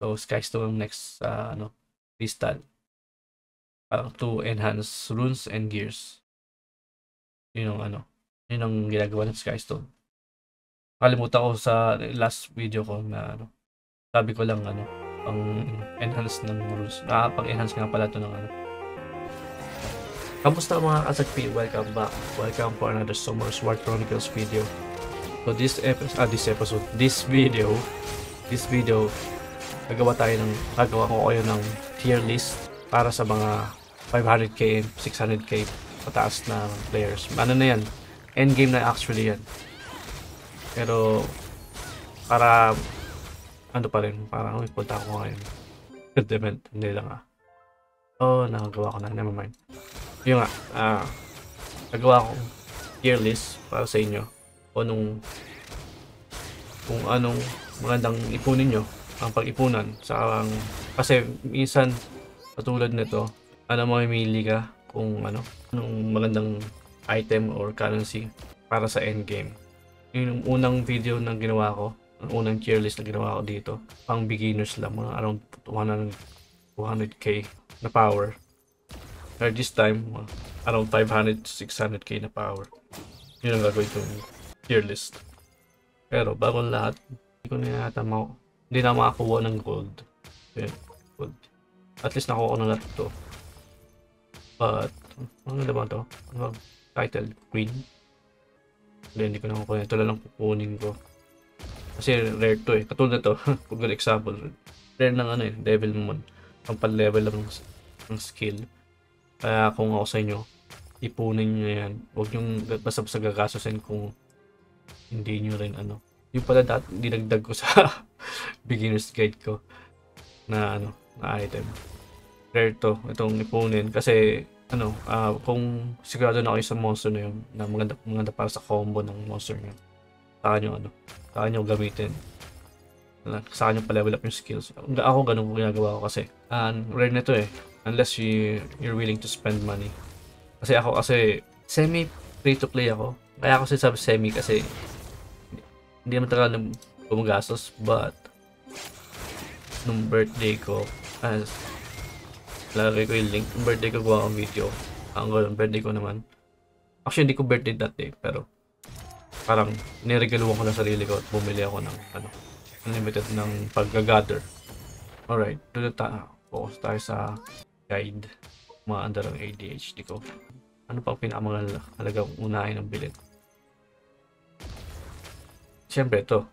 So, Skystone next sa ano, listan. Parang to enhance runes and gears. Yun ang ano, yun ang ginagawa ng Skystone. Kalimutan ko sa last video ko na ano, sabi ko lang ano, pang enhance ng rules. Nakapag-enhance nga pala to ng ano. Kamusta mga kasagpi? Welcome back. Welcome for another Summer Sword Chronicles video. So this episode, ah this episode, this video, this video, nagawa tayo ng, nagawa ko kayo ng tier list para sa mga 500k, 600k pataas na players. Ano na yan? Endgame na actually yan. Pero, para, ano pa rin, parang, uy, punta ako ngayon. Event, hindi lang ah. Oh, nakagawa ko na, never mind. Yung nga, ah, nagawa ko tier list para sa inyo. O nung, kung anong magandang ipunin nyo, ang pag-ipunan. Sa, ang, kasi, minsan, katulad nito, ano mamimili ka kung ano, anong magandang item or currency para sa endgame. Yung unang video na ginawa ko, ang unang tier list na ginawa ko dito, pang beginners lang, mga around 200, 200k na power. Or this time, around 500 to 600k na power. Yun ang gagawin kong tier list. Pero bago lahat, hindi ko na yata ma hindi na makakuha ng gold. Okay, gold. At least nakuha ko na lahat to. But, ano naman to? Ano title? Queen? Hindi, hindi ko na kukunin. Ito lang kukunin ko. Kasi rare to eh. Katulad na good example. Rare ng ano eh. Devil Moon. Ang pan-level ng, ng skill. Kaya kung ako sa inyo, ipunin nyo yan. Huwag nyo basta-basta gagastusin kung hindi nyo rin ano. Yung pala dat dinagdag ko sa beginner's guide ko na ano, na item. Rare to, itong ipunin. Kasi ano, uh, kung sigurado na kayo sa monster na yun, na maganda, maganda para sa combo ng monster nyo. Saka nyo ano, saka nyo gamitin. Saka nyo pa-level up yung skills. Ako ganun ko ginagawa ko kasi. Uh, rare na to eh unless you you're willing to spend money. Kasi ako kasi semi free to play ako. Kaya ako sinasabi semi kasi hindi naman talaga gumagastos but nung birthday ko as lagay ko yung link nung birthday ko gawa akong video ang birthday ko naman actually hindi ko birthday that day pero parang niregaluhan ko na sarili ko at bumili ako ng ano unlimited ng pag-gather alright doon ta focus tayo sa guide maandar ang ADHD ko. Ano pa pinakamahalagang unahin ng bilhin? Siyempre ito.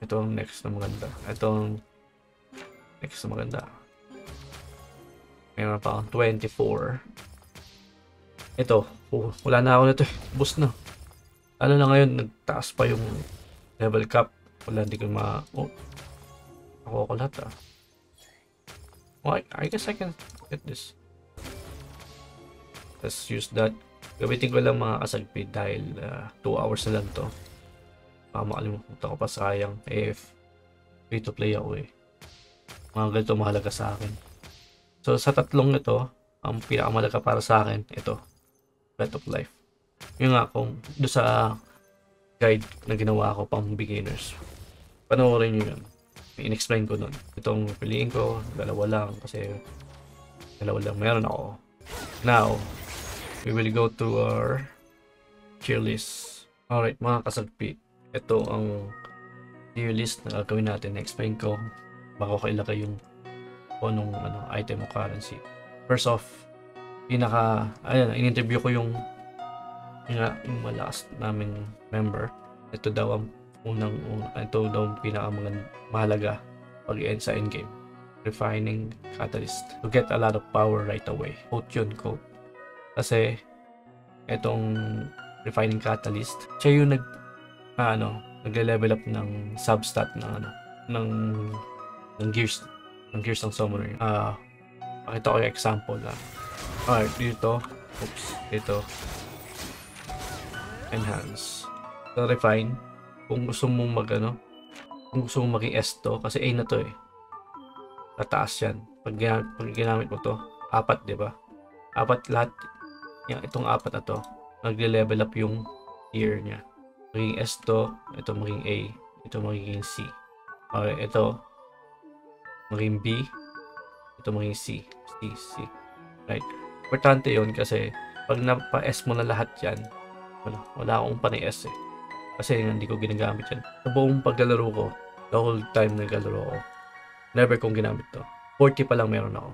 Ito next na maganda. Ito ang next na maganda. Mayroon pa akong 24. Ito. Oh, wala na ako nito eh. Bus na. Ano na ngayon, nagtaas pa yung level cap. Wala, hindi ko ma... Oh. Ako ako lahat ah. Well, I, I guess I can get this. Let's use that. Gamitin ko lang mga kasagpid dahil 2 uh, hours na lang to. Baka makalimutan ko pa sayang if free to play ako eh. Mga ganito mahalaga sa akin. So sa tatlong ito, ang pinakamalaga para sa akin, ito. Breath of Life. Yung nga kung do sa guide na ginawa ko pang beginners. Panoorin nyo yun in-explain ko nun. Itong piliin ko, dalawa lang kasi dalawa lang meron ako. Now, we will go to our tier list. Alright mga kasagpi, ito ang tier list na gagawin natin. Na-explain ko bago ko ilagay yung anong ano, item o currency. First off, pinaka, ayun, in-interview ko yung yung, yung last namin member. Ito daw ang unang una, ito daw pinakamagand mahalaga pag end sa endgame refining catalyst to get a lot of power right away quote yun quote kasi itong refining catalyst siya yung nag ah, ano nagle-level up ng substat ng ano ng ng gears ng gears ng summoner ah uh, pakita ko yung example lang alright dito oops dito enhance so refine kung gusto mong mag ano, kung gusto mong maging S to, kasi A na to eh. Tataas yan. Pag, pag ginamit mo to, apat, di ba? Apat lahat, yan, itong apat na to, nagle-level up yung tier niya. Maging S to, ito maging A. ito magiging C. Okay, ito maging B, ito maging C. C, C. Right. Importante yon kasi pag napa-S mo na lahat yan, wala, wala akong pani-S eh. Kasi hindi ko ginagamit yan. Sa buong paglalaro ko, the whole time naglalaro ko, never kong ginamit to. 40 pa lang meron ako.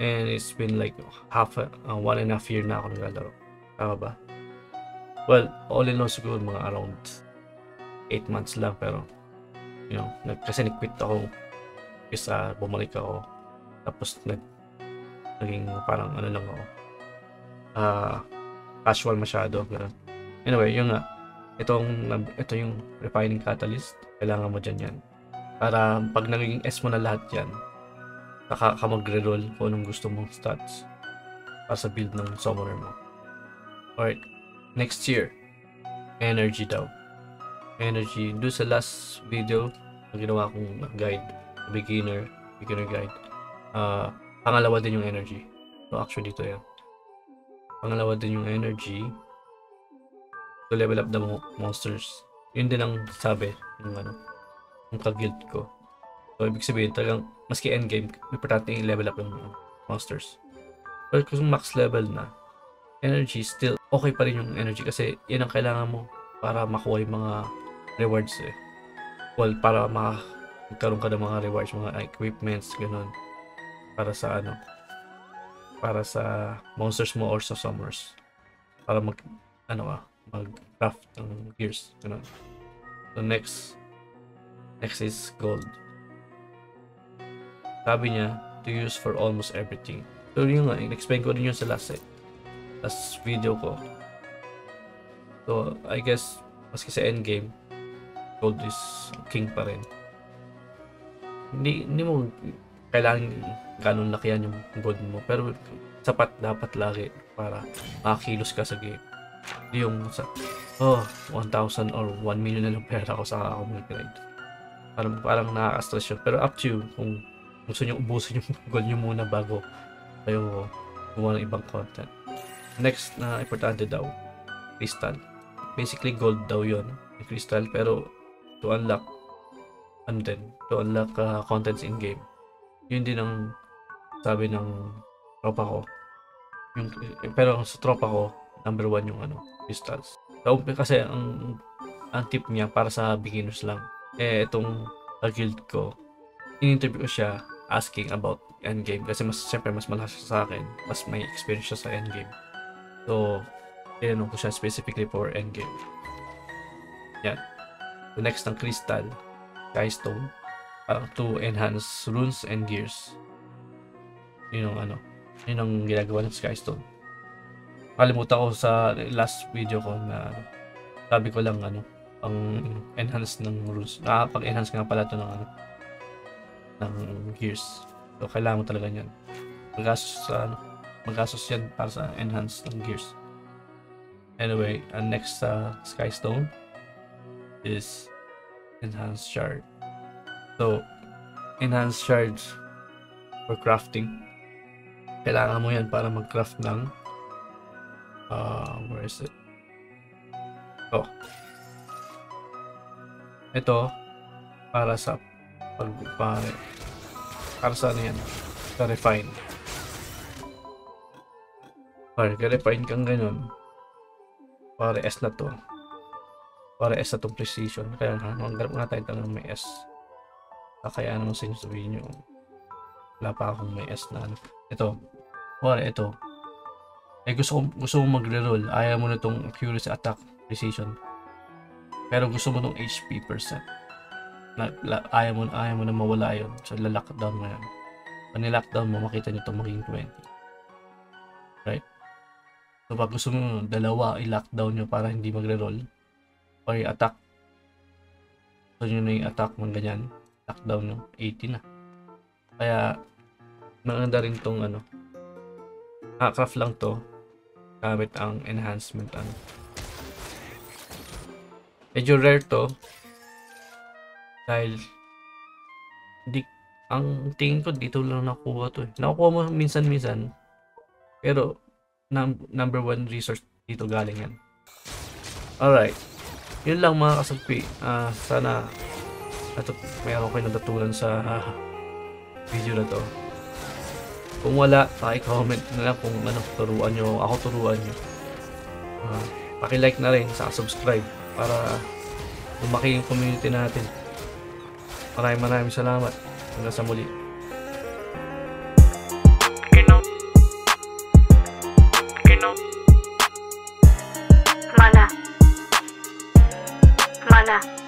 And it's been like half, a, uh, one and a half year na ako naglalaro. Tama ba? Well, all in all siguro mga around 8 months lang pero you know, nag, kasi nag-quit ako isa bumalik ako tapos nag naging parang ano lang ako uh, casual masyado ganun. anyway yung nga itong ito yung refining catalyst kailangan mo dyan yan para pag naging S mo na lahat yan saka ka magre-roll kung anong gusto mong stats para sa build ng summoner mo alright next year energy daw energy do sa last video na ginawa kong guide beginner, beginner guide. Uh, pangalawa din yung energy. So actually ito yan. Pangalawa din yung energy to level up the mo monsters. Yun din ang sabi ng ano, ng ka-guild ko. So ibig sabihin talagang maski endgame, importante yung level up yung monsters. Pero kung max level na, energy still okay pa rin yung energy kasi yan ang kailangan mo para makuha yung mga rewards eh. Well, para ma magkaroon ka ng mga rewards, mga equipments, ganun. Para sa ano, para sa monsters mo or sa summers. Para mag, ano ka, mag-craft ng gears, ganun. So next, next is gold. Sabi niya, to use for almost everything. So yun nga, explain ko rin yun sa last, eh, last video ko. So, I guess, maski sa endgame, gold is king pa rin hindi, hindi mo kailangan ganun lakihan yung gold mo. Pero sapat dapat lagi para makakilos ka sa game. Yung sa, oh, 1,000 or 1 million na lang pera ko sa ako mag-grind. Parang, parang nakaka-stress yun. Pero up to you kung gusto nyo ubusin yung gold nyo muna bago kayo gumawa ng ibang content. Next na importante daw, crystal. Basically gold daw yon crystal pero to unlock ano din, to unlock uh, contents in game. Yun din ang sabi ng tropa ko. Yung, pero sa tropa ko, number one yung ano, crystals. So, kasi ang, ang tip niya para sa beginners lang. Eh, itong guild ko, in-interview ko siya asking about endgame kasi mas siyempre mas malakas sa akin. Mas may experience siya sa endgame. So tinanong ko siya specifically for endgame. Yan. So next ang crystal Skystone uh, to enhance runes and gears. Yun ang ano, yun ang ginagawa ng Skystone. Kalimutan ko sa last video ko na sabi ko lang ano, ang enhance ng runes. Nakapag-enhance nga pala to ng ano, ng gears. So, kailangan mo talaga yan. Magastos sa ano, magastos yan para sa enhance ng gears. Anyway, ang next uh, Skystone is enhanced shard. So, enhanced shards for crafting. Kailangan mo yan para mag-craft ng uh, where is it? Oh. Ito para sa pag para, para sa ano yan? Sa refine. Para refine kang ganun. Para S na to para S na itong precision. Kaya nga, maghanap nga tayo ng may S. Ah, kaya naman sa inyo nyo, wala pa akong may S na ano. Ito, wala ito. Eh gusto, gusto mo magre-roll, ayaw mo na itong accuracy attack precision. Pero gusto mo itong HP percent. Na, la, ayaw, mo, ayaw mo na mawala yun. So, lalakdown mo yan. Pag nilockdown mo, makita nyo ito maging 20. Right? So, pag gusto mo dalawa, i-lockdown nyo para hindi magre-roll, or attack so yun na yung attack ng ganyan attack down yung 80 na kaya maganda rin tong ano craft lang to gamit ang enhancement ano medyo rare to dahil di ang tingin ko dito lang nakuha to eh. nakukuha mo minsan minsan pero num number one resource dito galing yan alright yun lang mga kasagpi. Ah, sana at mayroon kayo natutunan sa ah, video na to. Kung wala, paki-comment na lang kung ano turuan nyo. Ako turuan nyo. Ah, paki-like na rin sa subscribe para lumaki yung community natin. Maraming maraming salamat. Hanggang sa muli. Mana. Mana.